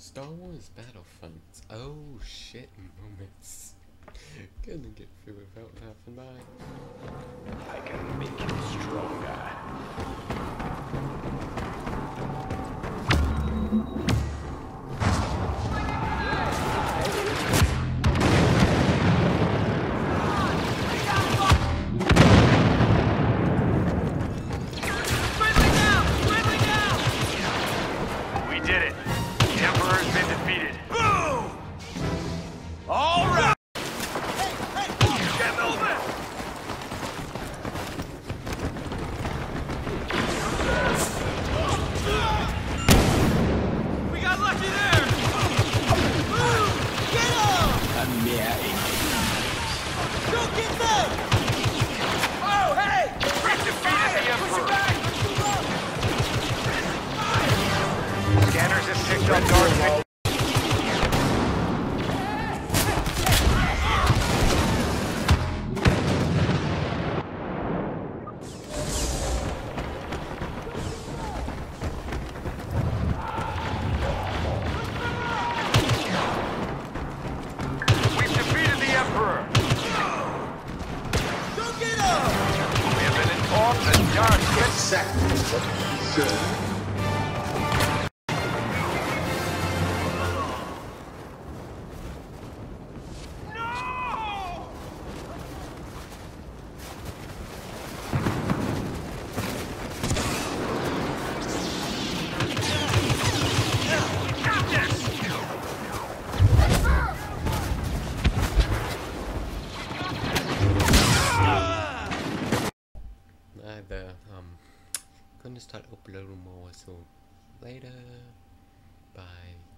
Star Wars Battlefront. Oh shit moments. Gonna get through without half an Scanners have picked up Darth We have been informed that Darth Vader... the um gonna start uploading more so later. Bye.